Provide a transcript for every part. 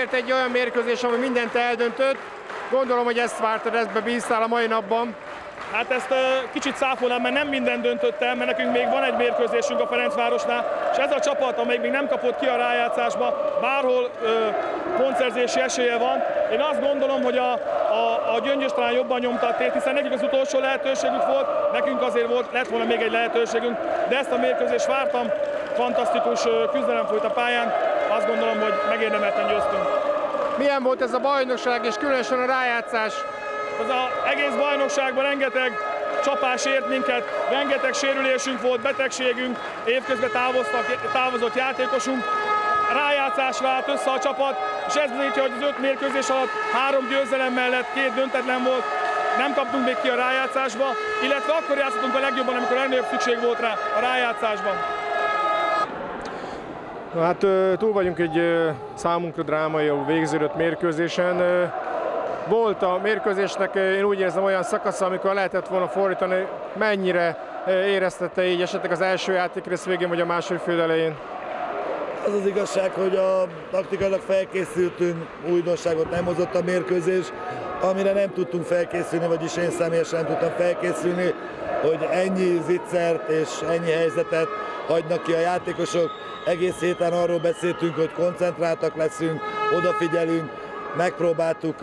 Ért egy olyan mérkőzés, ami mindent eldöntött. Gondolom, hogy ezt vártad, ezt bíztál a mai napban. Hát ezt kicsit száfolnám, mert nem minden döntött el, mert nekünk még van egy mérkőzésünk a Ferencvárosnál, és ez a csapat, amelyik még nem kapott ki a rájátszásba, bárhol ö, pontszerzési esélye van. Én azt gondolom, hogy a, a, a Gyöngyös talán jobban nyomta a tét, hiszen nekik az utolsó lehetőségük volt, nekünk azért volt, lett volna még egy lehetőségünk, de ezt a mérkőzést vártam, fantasztikus küzdelem folyt a pályán, azt gondolom, hogy megérdemelten győztünk. Milyen volt ez a bajnokság, és különösen a rájátszás? Az a egész bajnokságban rengeteg csapás ért minket, rengeteg sérülésünk volt, betegségünk, évközben távoztak, távozott játékosunk, rájátszásra állt össze a csapat, és ez bizonyítja, hogy az öt mérkőzés alatt három győzelem mellett két döntetlen volt, nem kaptunk még ki a rájátszásba, illetve akkor játszottunk a legjobban, amikor legnagyobb szükség volt rá a rájátszásban. Na hát túl vagyunk egy számunkra drámai végződött mérkőzésen. Volt a mérkőzésnek, én úgy érzem, olyan szakasza, amikor lehetett volna fordítani, mennyire éreztette így esetleg az első játékrész végén, vagy a második fél elején? Az az igazság, hogy a taktikailag felkészültünk, újdonságot nem hozott a mérkőzés, amire nem tudtunk felkészülni, vagyis én személyesen nem tudtam felkészülni, hogy ennyi zicsert és ennyi helyzetet hagynak ki a játékosok. Egész héten arról beszéltünk, hogy koncentráltak leszünk, odafigyelünk, megpróbáltuk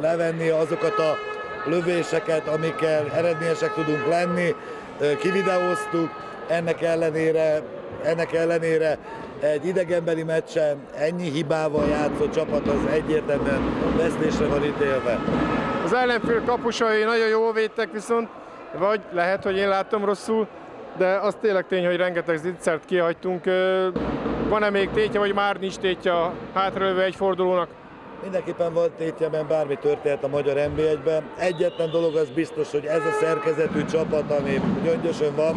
levenni azokat a lövéseket, amikkel eredményesek tudunk lenni, kivideóztuk, ennek ellenére, ennek ellenére egy idegenbeli meccsen ennyi hibával játszott csapat az egyértelműen vesztésre van ítélve. Az ellenfél kapusai nagyon jól védtek viszont, vagy lehet, hogy én láttam rosszul, de az tényleg tény, hogy rengeteg zicsert kihagytunk. Van-e még tétje, vagy már nincs tétje a hátralövő egy fordulónak? Mindenképpen van tétje, mert bármi történhet a magyar NB1-ben. Egyetlen dolog az biztos, hogy ez a szerkezetű csapat, ami gyöngyösön van,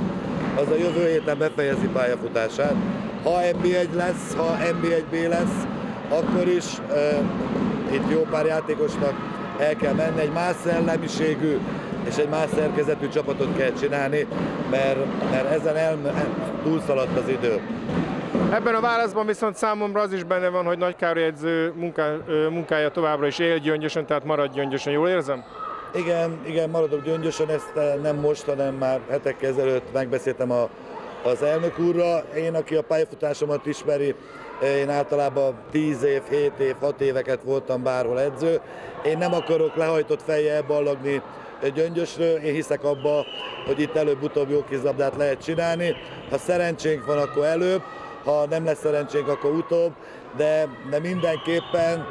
az a jövő héten befejezi pályafutását. Ha NB1 lesz, ha NB1B lesz, akkor is uh, itt jó pár játékosnak el kell menni, egy más szellemiségű és egy más szerkezetű csapatot kell csinálni, mert, mert ezen el, túlszaladt az idő. Ebben a válaszban viszont számomra az is benne van, hogy Nagy Károly edző munká, munkája továbbra is él gyöngyösen, tehát marad gyöngyösen. Jól érzem? Igen, igen, maradok gyöngyösen, ezt eh, nem most, hanem már hetekkel ezelőtt megbeszéltem a, az elnök úrra. Én, aki a pályafutásomat ismeri, eh, én általában 10 év, 7 év, 6 éveket voltam bárhol edző. Én nem akarok lehajtott fejjel ballagni eh, Gyöngyösről, én hiszek abba, hogy itt előbb-utóbb jó kézlabdát lehet csinálni. Ha szerencsénk van, akkor előbb, ha nem lesz szerencsénk, akkor utóbb, de, de mindenképpen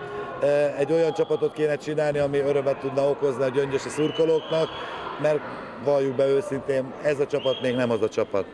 egy olyan csapatot kéne csinálni, ami örömet tudna okozni a gyöngyösi szurkolóknak, mert valljuk be őszintén, ez a csapat még nem az a csapat.